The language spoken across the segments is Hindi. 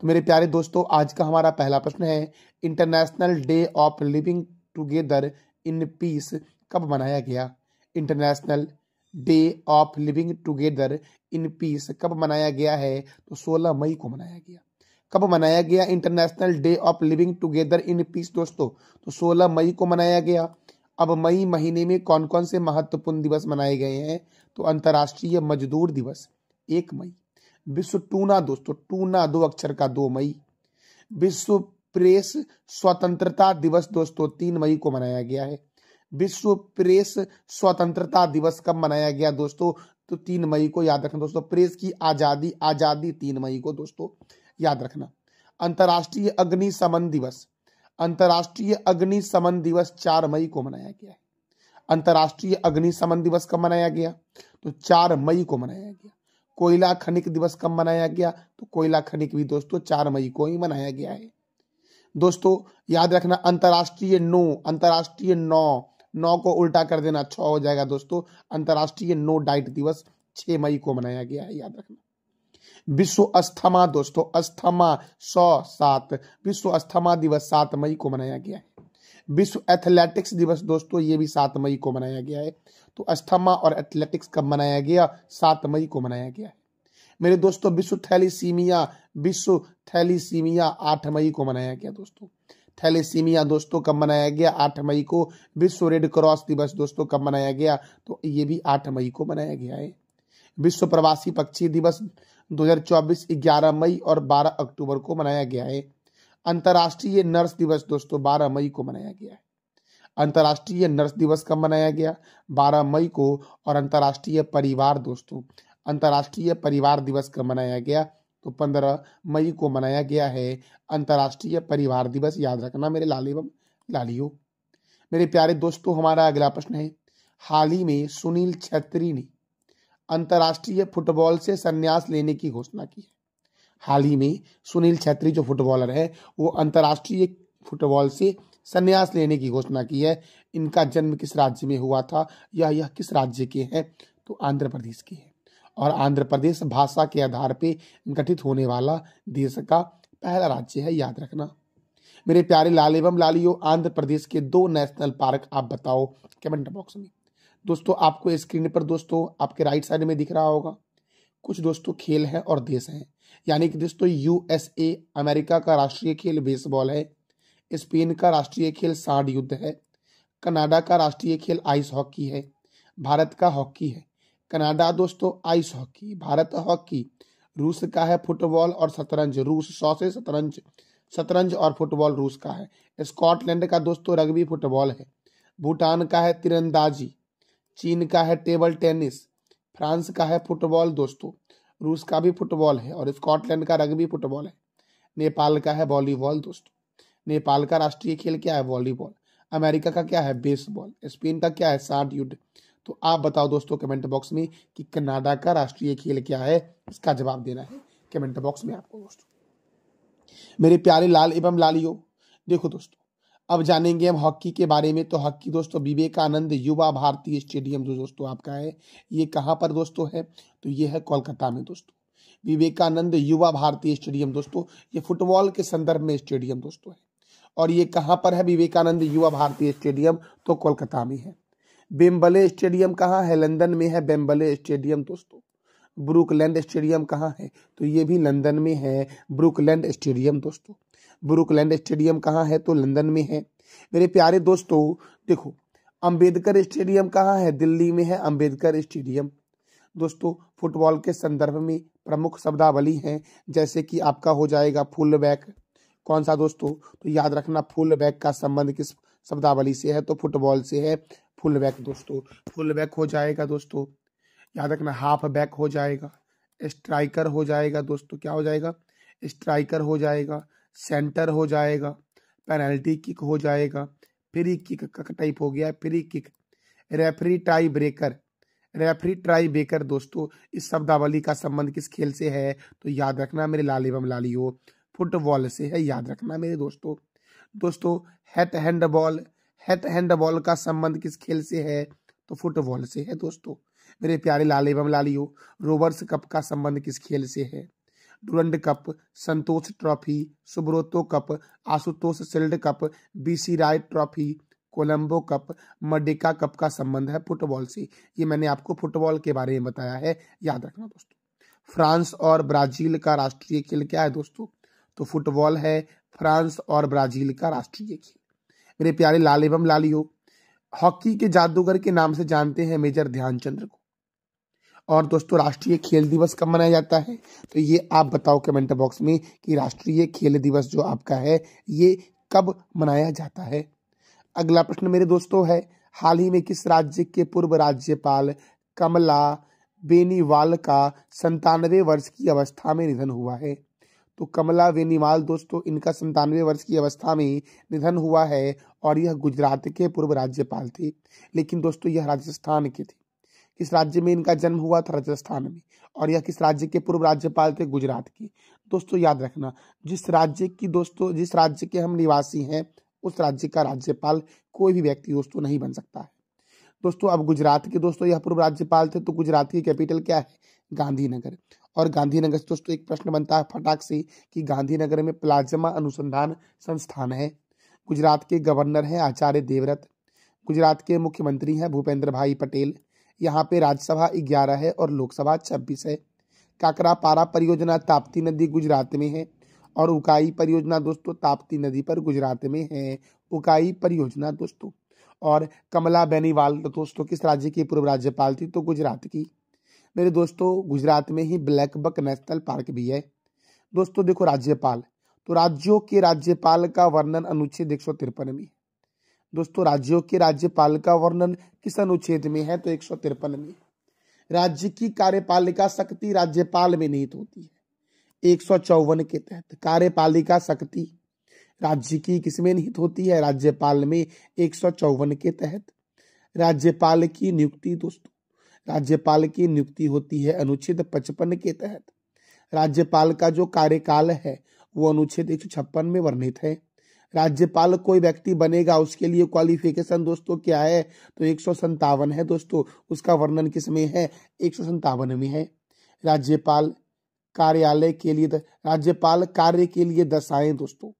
तो मेरे प्यारे दोस्तों, आज का हमारा पहला प्रश्न है international day of living together in peace कब मनाया गया? International day of living together in peace कब मनाया गया है? तो 16 मई को मनाया गया। कब मनाया गया international day of living together in peace दोस्तों? तो 16 मई को मनाया गया। अब मई महीने में कौन कौन से महत्वपूर्ण दिवस मनाए गए हैं? तो अंतर्राष्ट्रीय मजदूर दिवस, एक मई। विश्व टूना दोस्तों टूना दो अक्षर का दो मई। विश्व प्रेस स्वतंत्रता दिवस दोस्तों, तीन मई को मनाया गया है। विश्व प्रेस स्वतंत्रता दिवस कब मनाया गया दोस्तों? तो तीन मई को याद रखना दोस्तों, प्रेस की आज़ादी आज़ादी तीन मई को दोस्तों, याद रखना। अंतर्राष्ट्रीय अग्निशमन दिवस, अंतर्राष्ट्रीय अग्निशमन दिवस चार मई को मनाया गया है। अंतर्राष्ट्रीय अग्निशमन दिवस कब मनाया गया? तो चार मई को मनाया गया। कोयला खनिक दिवस कब मनाया गया? तो कोयला खनिक भी दोस्तों चार मई को ही मनाया गया है। दोस्तों, याद रखना अंतर्राष्ट्रीय नो, अंतर्राष्ट्रीय नौ नौ को उल्टा कर देना छ हो जाएगा दोस्तों। अंतर्राष्ट्रीय नो डाइट दिवस छह मई को मनाया गया है, याद रखना। विश्व अस्थमा दोस्तों, अस्थमा, सौ, सात। विश्व अस्थमा दिवस सात मई को मनाया गया है। विश्व एथलेटिक्स दिवस, दोस्तों, ये भी सात मई को मनाया गया है। तो अस्थमा और एथलेटिक्स कब मनाया गया? सात मई को मनाया गया है। मेरे दोस्तों, विश्व थैलीसीमिया विश्व थैलीसीमिया आठ मई को मनाया गया, दोस्तों। थैलीसीमिया, दोस्तों, कब मनाया गया? आठ मई को। विश्व रेड क्रॉस दिवस, दोस्तों, कब मनाया गया? तो ये भी आठ मई को मनाया गया है। विश्व प्रवासी पक्षी दिवस 2024 11 मई और 12 अक्टूबर को मनाया गया है। अंतर्राष्ट्रीय नर्स दिवस दोस्तों 12 मई को मनाया गया है। अंतर्राष्ट्रीय नर्स दिवस कब मनाया गया? 12 मई को और अंतर्राष्ट्रीय परिवार दोस्तों, अंतर्राष्ट्रीय परिवार दिवस कब मनाया गया? तो 15 मई को मनाया गया है अंतर्राष्ट्रीय परिवार दिवस, याद रखना मेरे लाल एवं लालियो। मेरे प्यारे दोस्तों, हमारा अगला प्रश्न है, हाल ही में सुनील छेत्री ने अंतर्राष्ट्रीय फुटबॉल से संन्यास लेने की घोषणा की है। हाल ही में सुनील छेत्री, जो फुटबॉलर है, वो अंतर्राष्ट्रीय फुटबॉल से संन्यास लेने की घोषणा की है। इनका जन्म किस राज्य में हुआ था या यह किस राज्य के हैं? तो आंध्र प्रदेश के हैं। और आंध्र प्रदेश भाषा के आधार पर गठित होने वाला देश का पहला राज्य है, याद रखना। मेरे प्यारे लाल एवं लालियो, आंध्र प्रदेश के दो नेशनल पार्क आप बताओ कमेंट बॉक्स में। दोस्तों, आपको स्क्रीन पर दोस्तों, आपके राइट साइड में दिख रहा होगा। कुछ दोस्तों खेल है और देश हैं। यानी कि दोस्तों यूएसए अमेरिका का राष्ट्रीय खेल बेसबॉल है। स्पेन का राष्ट्रीय खेल सांड युद्ध है। कनाडा का राष्ट्रीय खेल आइस हॉकी है। भारत का हॉकी है। कनाडा दोस्तों आइस हॉकी भारत हॉकी रूस का है फुटबॉल और शतरंज। रूस सौ से शतरंज। शतरंज और फुटबॉल रूस का है। स्कॉटलैंड का दोस्तों रग्बी फुटबॉल है। भूटान का है तिरंदाजी। चीन का है टेबल टेनिस फ्रांस का है फुटबॉल दोस्तों। रूस का भी फुटबॉल है और स्कॉटलैंड का रग्बी फुटबॉल है। नेपाल का है वॉलीबॉल, दोस्तों। नेपाल का राष्ट्रीय खेल क्या है? वॉलीबॉल। अमेरिका का क्या है? बेसबॉल। स्पेन का क्या है? साठ युद्ध। तो आप बताओ दोस्तों कमेंट बॉक्स में कि कनाडा का राष्ट्रीय खेल क्या है? इसका जवाब देना है कमेंट बॉक्स में आपको, दोस्तों। मेरे प्यारे लाल एवं लालियो, देखो दोस्तों अब जानेंगे हम हॉकी के बारे में। तो हॉकी दोस्तों, विवेकानंद युवा भारतीय स्टेडियम जो दोस्तों आपका है, ये कहाँ पर दोस्तों है? तो ये है कोलकाता में दोस्तों। विवेकानंद युवा भारतीय स्टेडियम दोस्तों, ये फुटबॉल के संदर्भ में स्टेडियम दोस्तों है। और ये कहाँ पर है? विवेकानंद युवा भारतीय स्टेडियम तो कोलकाता में है। बेम्बले स्टेडियम कहाँ है? लंदन में है बेम्बले स्टेडियम दोस्तों। ब्रुकलैंड स्टेडियम कहाँ है? तो ये भी लंदन में है, ब्रुकलैंड स्टेडियम दोस्तों। ब्रुकलैंड स्टेडियम कहाँ है? तो लंदन में है। मेरे प्यारे दोस्तों, देखो, अंबेडकर स्टेडियम कहाँ है? दिल्ली में है अंबेडकर स्टेडियम। दोस्तों, फुटबॉल के संदर्भ में प्रमुख शब्दावली हैं, जैसे कि आपका हो जाएगा फुल बैक। कौन सा दोस्तों? तो याद रखना, फुल बैक का संबंध किस शब्दावली से है? तो फुटबॉल से है फुल बैक, दोस्तों। फुल बैक हो जाएगा, दोस्तों। याद रखना, हाफ़ बैक हो जाएगा। स्ट्राइकर हो जाएगा, दोस्तों। क्या हो जाएगा? स्ट्राइकर हो जाएगा। सेंटर हो जाएगा, पेनल्टी किक हो जाएगा, फ्री किक का टाइप हो गया free kick. Referee tie breaker, referee tie breaker दोस्तों, इस शब्दावली का संबंध किस खेल से है? तो याद रखना मेरे लाल एवं लालियो, फुटबॉल से है, याद रखना मेरे दोस्तों। दोस्तों, हेट हैंड बॉल हेट हैंड बॉल का संबंध किस खेल से है? तो फुटबॉल से है दोस्तों। मेरे प्यारे लाल एवं लालियो, रोवर्स कप का संबंध किस खेल से है? Durand cup, Santosh trophy, Subroto cup, Ashutosh shield cup, B C Roy trophy, Colombo cup मडिका cup का संबंध है फुटबॉल से। ये मैंने आपको फुटबॉल के बारे में बताया है। याद रखना दोस्तों। फ्रांस और ब्राज़ील का राष्ट्रीय खेल क्या है दोस्तों? तो फुटबॉल है फ्रांस और ब्राज़ील का राष्ट्रीय खेल। मेरे प्यारे लाल एवं लालियो, हॉकी के जादूगर के नाम से जानते हैं मेजर ध्यानचंद्र को। और दोस्तों, राष्ट्रीय खेल दिवस कब मनाया जाता है? तो ये आप बताओ कमेंट बॉक्स में कि राष्ट्रीय खेल दिवस जो आपका है, ये कब मनाया जाता है? अगला प्रश्न मेरे दोस्तों है, हाल ही में किस राज्य के पूर्व राज्यपाल कमला बेनीवाल का संतानवे वर्ष की अवस्था में निधन हुआ है? तो कमला बेनीवाल दोस्तों, इनका संतानवे वर्ष की अवस्था में निधन हुआ है और यह गुजरात के पूर्व राज्यपाल थे। लेकिन दोस्तों, यह राजस्थान के थे। किस राज्य में इनका जन्म हुआ था राजस्थान में और यह किस राज्य के पूर्व राज्यपाल थे गुजरात के। दोस्तों, याद रखना, जिस राज्य की दोस्तों, जिस राज्य के हम निवासी हैं, उस राज्य का राज्यपाल कोई भी व्यक्ति दोस्तों नहीं बन सकता है। दोस्तों, अब गुजरात के दोस्तों, यह पूर्व राज्यपाल थे तो गुजरात की कैपिटल क्या है? गांधीनगर। और गांधीनगर से दोस्तों, एक प्रश्न बनता है फटाक से कि गांधीनगर में प्लाज्मा अनुसंधान संस्थान है। गुजरात के गवर्नर हैं आचार्य देवव्रत। गुजरात के मुख्यमंत्री हैं भूपेंद्र भाई पटेल। यहाँ पे राज्यसभा ग्यारह है और लोकसभा छब्बीस है। काकरा पारा परियोजना ताप्ती नदी गुजरात में है और उकाई परियोजना दोस्तों ताप्ती नदी पर गुजरात में है। उकाई परियोजना दोस्तों और कमला बेनीवाल दोस्तों किस राज्य की पूर्व राज्यपाल थी? तो गुजरात की। मेरे दोस्तों, गुजरात में ही ब्लैक बक नेशनल पार्क भी है। दोस्तों देखो राज्यपाल तो राज्यों के राज्यपाल का वर्णन अनुच्छेद एक सौ तिरपन में। दोस्तों, राज्यों के राज्यपाल का वर्णन किस अनुच्छेद में है? तो एक सौ तिरपन में। राज्य की कार्यपालिका शक्ति राज्यपाल में निहित होती है। एक सौ चौवन के तहत कार्यपालिका शक्ति राज्य की किसमें निहित होती है? राज्यपाल में एक सौ चौवन के तहत। राज्यपाल की नियुक्ति, दोस्तों, राज्यपाल की नियुक्ति होती है अनुच्छेद पचपन के तहत। राज्यपाल का जो कार्यकाल है, वो अनुच्छेद एक सौ छप्पन में वर्णित है। राज्यपाल कोई व्यक्ति बनेगा, उसके लिए क्वालिफिकेशन दोस्तों क्या है? तो एक है दोस्तों, उसका वर्णन किसमें है? एक में है। राज्यपाल कार्यालय के लिए, राज्यपाल कार्य के लिए दशाएँ दोस्तों।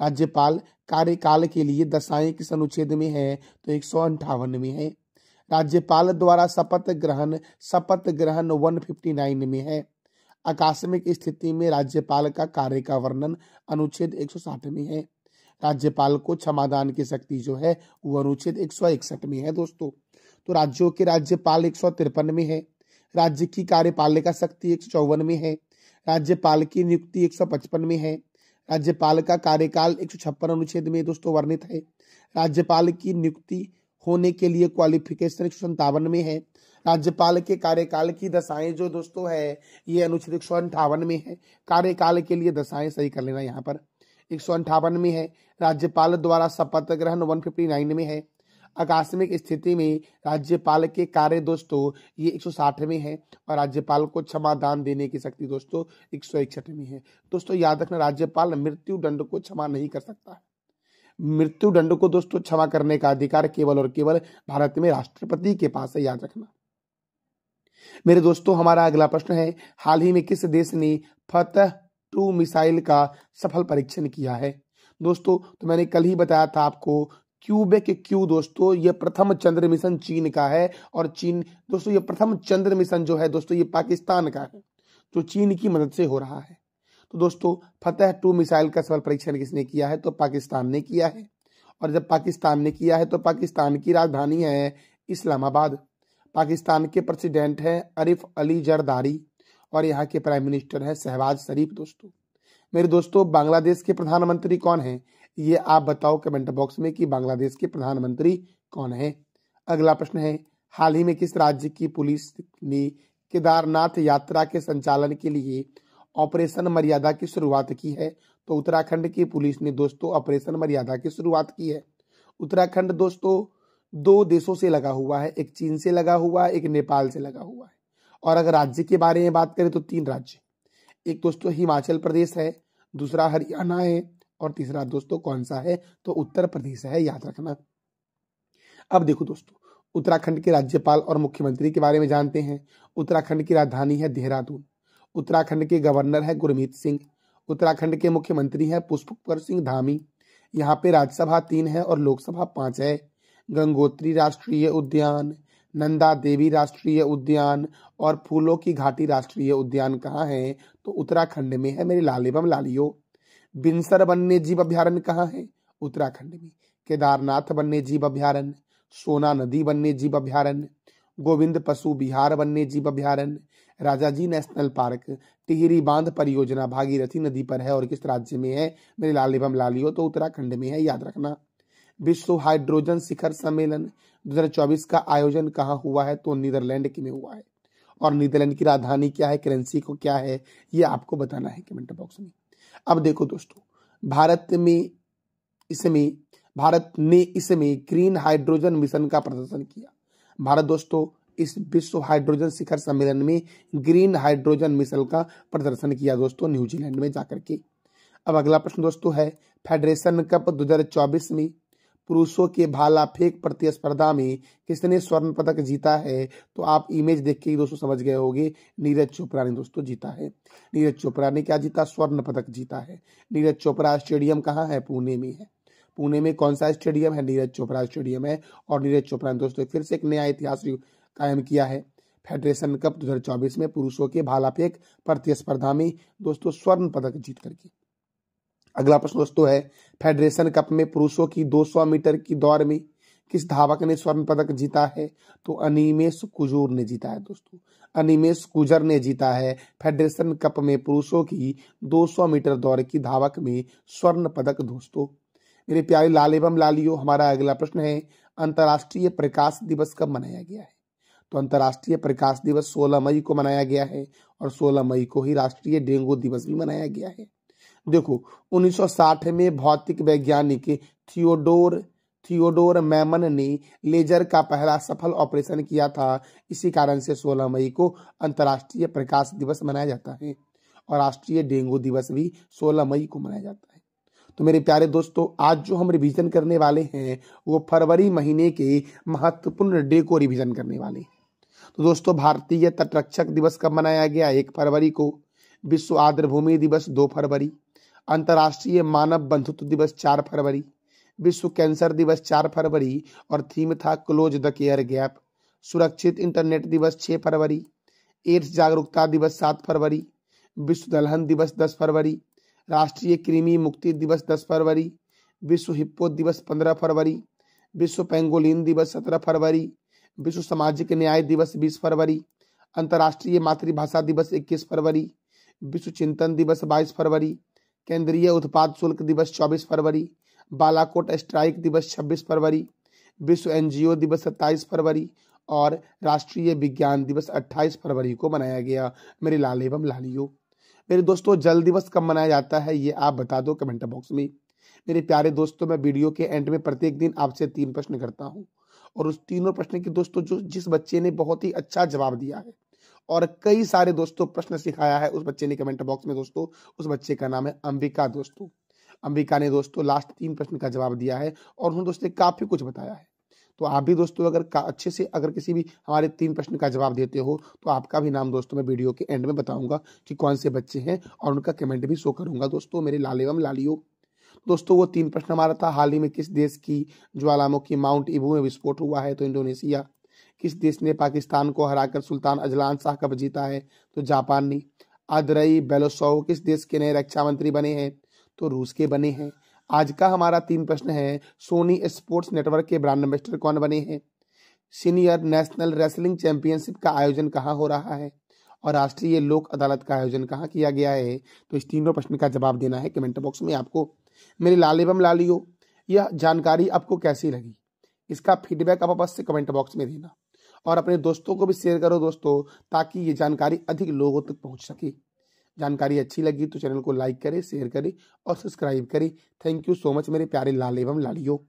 राज्यपाल कार्यकाल के लिए दशाएँ किस अनुच्छेद में है? तो एक सौ अंठावन में है। राज्यपाल द्वारा शपथ ग्रहण शपथ ग्रहण 159 में है। आकस्मिक स्थिति में राज्यपाल का कार्य का वर्णन अनुच्छेद 160 में है। राज्यपाल को क्षमादान की शक्ति जो है, वो अनुच्छेद एक में है दोस्तों। तो राज्यों के राज्यपाल एक सौ तिरपन में है, राज्य की कार्यपालिका शक्ति एक सौ चौवन में है, राज्यपाल की नियुक्ति एक सौ पचपन में है, राज्यपाल का कार्यकाल एक सौ छप्पन अनुच्छेद में दोस्तों वर्णित है, राज्यपाल की नियुक्ति होने के लिए क्वालिफिकेशन एक में है, राज्यपाल के कार्यकाल की दशाएँ जो दोस्तों है, ये अनुच्छेद एक में है, कार्यकाल के लिए दशाएँ सही कर लेना यहाँ पर। एक में है। राज्यपाल द्वारा शपथ ग्रहण 159 में है। आकस्मिक स्थिति में राज्यपाल के कार्य दोस्तों, ये 160 में है और राज्यपाल को क्षमा दान देने की शक्ति दोस्तों, एक सौ इकसठ में है। दोस्तों, याद रखना, राज्यपाल मृत्यु दंड को क्षमा नहीं कर सकता। है मृत्यु दंड को दोस्तों, क्षमा करने का अधिकार केवल और केवल भारत में राष्ट्रपति के पास है, याद रखना। मेरे दोस्तों, हमारा अगला प्रश्न है, हाल ही में किस देश ने फतह टू मिसाइल का सफल परीक्षण किया है। दोस्तों तो मैंने कल ही बताया था आपको क्यूबेक क्यू दोस्तों, ये प्रथम चंद्र मिशन चीन का है और चीन, दोस्तों, ये प्रथम चंद्र मिशन जो है, दोस्तों, ये पाकिस्तान का है, जो चीन की मदद से हो रहा है। तो दोस्तों, फतेह टू मिसाइल का सफल परीक्षण किसने किया है? तो पाकिस्तान ने किया है। और जब पाकिस्तान ने किया है तो पाकिस्तान की राजधानी है इस्लामाबाद। पाकिस्तान के प्रेसिडेंट है अरिफ अली जरदारी। और यहाँ के प्राइम मिनिस्टर है शहबाज शरीफ दोस्तों। मेरे दोस्तों, बांग्लादेश के प्रधानमंत्री कौन है? ये आप बताओ कमेंट बॉक्स में कि बांग्लादेश के प्रधानमंत्री कौन है। अगला प्रश्न है, हाल ही में किस राज्य की पुलिस ने केदारनाथ यात्रा के संचालन के लिए ऑपरेशन मर्यादा की शुरुआत की है? तो उत्तराखंड की पुलिस ने दोस्तों ऑपरेशन मर्यादा की शुरुआत की है। उत्तराखंड दोस्तों, दो देशों से लगा हुआ है, एक चीन से लगा हुआ है, एक नेपाल से लगा हुआ है। और अगर राज्य के बारे में बात करें तो तीन राज्य एक दोस्तों हिमाचल प्रदेश है, दूसरा हरियाणा है और तीसरा दोस्तों कौन सा है? तो उत्तर प्रदेश है, याद रखना। अब देखो दोस्तों, उत्तराखंड के राज्यपाल और मुख्यमंत्री के बारे में जानते हैं। उत्तराखंड की राजधानी है देहरादून। उत्तराखंड के गवर्नर है गुरमीत सिंह। उत्तराखंड के मुख्यमंत्री हैं पुष्पकर सिंह धामी। यहाँ पे राज्यसभा तीन है और लोकसभा पाँच है। गंगोत्री राष्ट्रीय उद्यान नंदा देवी राष्ट्रीय उद्यान और फूलों की घाटी राष्ट्रीय उद्यान कहाँ है? तो उत्तराखंड में है मेरे लाल एवं लालियो। बिनसर वन्य जीव अभ्यारण्य कहाँ है? उत्तराखंड में। केदारनाथ वन्य जीव अभ्यारण्य, सोना नदी वन्य जीव अभ्यारण्य, गोविंद पशु बिहार वन्य जीव अभ्यारण्य, राजाजी नेशनल पार्क, टिहरी बाँध परियोजना भागीरथी नदी पर है और किस राज्य में है? मेरे लाल एवं लालियो तो उत्तराखंड में है, याद रखना। विश्व हाइड्रोजन शिखर सम्मेलन 2024 का आयोजन कहाँ हुआ है? तो नीदरलैंड में हुआ है। और नीदरलैंड की राजधानी क्या है? करेंसी को क्या है? ये आपको बताना है कमेंट बॉक्स में। अब देखो दोस्तों, भारत में इसमें भारत ने इसमें ग्रीन हाइड्रोजन मिशन का प्रदर्शन किया। भारत दोस्तों, इस विश्व हाइड्रोजन शिखर सम्मेलन में ग्रीन हाइड्रोजन मिशन का प्रदर्शन किया दोस्तों न्यूजीलैंड में जाकर के। अब अगला प्रश्न दोस्तों है फेडरेशन कप 2024 में पुरुषों के भाला फेंक प्रतिस्पर्धा में किसने स्वर्ण पदक जीता है? तो आप इमेज देख के ही दोस्तों समझ गए होंगे, नीरज चोपड़ा ने दोस्तों जीता है। नीरज चोपड़ा ने क्या जीता? स्वर्ण पदक जीता है। नीरज चोपड़ा स्टेडियम कहाँ है? पुणे में है। पुणे में कौन सा स्टेडियम है? नीरज चोपड़ा स्टेडियम है और नीरज चोपड़ा ने दोस्तों फिर से एक नया इतिहास कायम किया है। फेडरेशन कप 2024 में पुरुषों के भाला फेंक प्रतिस्पर्धा में दोस्तों स्वर्ण पदक जीत करके। अगला प्रश्न दोस्तों है, फेडरेशन कप में पुरुषों की 200 मीटर की दौड़ में किस धावक ने स्वर्ण पदक जीता है? तो अनिमेश कुजूर ने जीता है दोस्तों। अनिमेश कुजर ने जीता है फेडरेशन कप में पुरुषों की 200 मीटर दौड़ की धावक में स्वर्ण पदक दोस्तों। मेरे प्यारे लाल एवं लालियो, हमारा अगला प्रश्न है, अंतर्राष्ट्रीय प्रकाश दिवस कब मनाया गया है? तो अंतर्राष्ट्रीय प्रकाश दिवस 16 मई को मनाया गया है और 16 मई को ही राष्ट्रीय डेंगू दिवस भी मनाया गया है। देखो 1960 में भौतिक वैज्ञानिक थियोडोर थियोडोर मैमन ने लेजर का पहला सफल ऑपरेशन किया था। इसी कारण से 16 मई को अंतर्राष्ट्रीय प्रकाश दिवस मनाया जाता है और राष्ट्रीय डेंगू दिवस भी 16 मई को मनाया जाता है। तो मेरे प्यारे दोस्तों, आज जो हम रिवीजन करने वाले हैं, वो फरवरी महीने के महत्वपूर्ण डे को रिवीजन करने वाले हैं। तो दोस्तों, भारतीय तटरक्षक दिवस कब मनाया गया? एक फरवरी को। विश्व आर्द्र भूमि दिवस, दो फरवरी। अंतर्राष्ट्रीय मानव बंधुत्व दिवस चार फरवरी, विश्व कैंसर दिवस चार फरवरी और थीम था क्लोज द केयर गैप सुरक्षित इंटरनेट दिवस छह फरवरी एड्स जागरूकता दिवस सात फरवरी, विश्व दलहन दिवस दस फरवरी, राष्ट्रीय कृमि मुक्ति दिवस दस फरवरी, विश्व हिप्पो दिवस पंद्रह फरवरी, विश्व पेंगोलिन दिवस सत्रह फरवरी, विश्व सामाजिक न्याय दिवस 20 फरवरी, अंतर्राष्ट्रीय मातृभाषा दिवस 21 फरवरी, विश्व चिंतन दिवस 22 फरवरी केंद्रीय उत्पाद शुल्क दिवस 24 फरवरी, बालाकोट स्ट्राइक दिवस 26 फरवरी, विश्व एनजीओ दिवस 27 फरवरी और राष्ट्रीय विज्ञान दिवस 28 फरवरी को मनाया गया। मेरे लाल एवं लालियो, मेरे दोस्तों, जल दिवस कब मनाया जाता है ये आप बता दो कमेंट बॉक्स में। मेरे प्यारे दोस्तों, मैं वीडियो के एंड में प्रत्येक दिन आपसे तीन प्रश्न करता हूँ और उस तीनों प्रश्न के दोस्तों, जो जिस बच्चे ने बहुत ही अच्छा जवाब दिया है और कई सारे दोस्तों प्रश्न सिखाया है उस बच्चे ने कमेंट बॉक्स में दोस्तों। उस बच्चे का नाम है अंबिका दोस्तों। अंबिका ने दोस्तों लास्ट तीन प्रश्न का जवाब दिया है और उन्होंने दोस्तों काफ़ी कुछ बताया है। तो आप भी दोस्तों अगर अच्छे से अगर किसी भी हमारे तीन प्रश्न का जवाब देते हो तो आपका भी नाम दोस्तों मैं वीडियो के एंड में बताऊँगा कि कौन से बच्चे हैं और उनका कमेंट भी शो करूँगा। दोस्तों, मेरे लाल एवं लालियो। दोस्तों, वो तीन प्रश्न हमारा था, हाल ही में किस देश की ज्वालामुखी माउंट इबू में विस्फोट हुआ है तो इंडोनेशिया। किस देश ने पाकिस्तान को हराकर सुल्तान अजलान शाह कप जीता है? तो जापान ने आदरई बेलोसोव किस देश के नए रक्षा मंत्री बने हैं? तो रूस के बने हैं। आज का हमारा तीन प्रश्न है, सोनी स्पोर्ट्स नेटवर्क के ब्रांड एम्बेसडर कौन बने हैं? सीनियर नेशनल रेसलिंग चैंपियनशिप का आयोजन कहाँ हो रहा है? और राष्ट्रीय लोक अदालत का आयोजन कहाँ किया गया है? तो इस तीनों प्रश्न का जवाब देना है कमेंट बॉक्स में आपको। मेरी लाल एवं लालियो, यह जानकारी आपको कैसी लगी? इसका फीडबैक आप अवश्य कमेंट बॉक्स में देना। और अपने दोस्तों को भी शेयर करो दोस्तों, ताकि ये जानकारी अधिक लोगों तक पहुँच सके। जानकारी अच्छी लगी तो चैनल को लाइक करें शेयर करें और सब्सक्राइब करें। थैंक यू सो मच मेरे प्यारे लाल एवं लालियो।